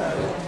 Amen.